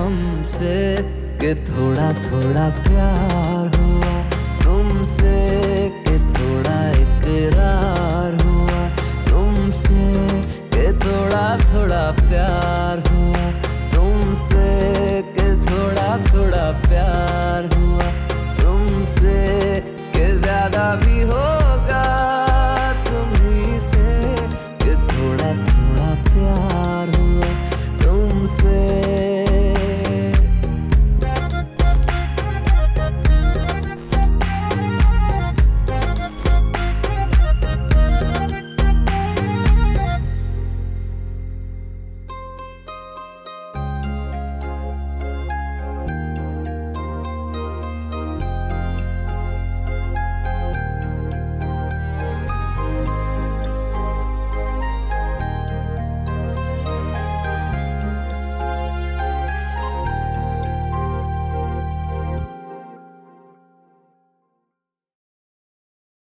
हमसे के थोड़ा थोड़ा प्यार हुआ। तुमसे के थोड़ा इकरार हुआ। तुमसे के थोड़ा थोड़ा प्यार हुआ। तुमसे के थोड़ा थोड़ा प्यार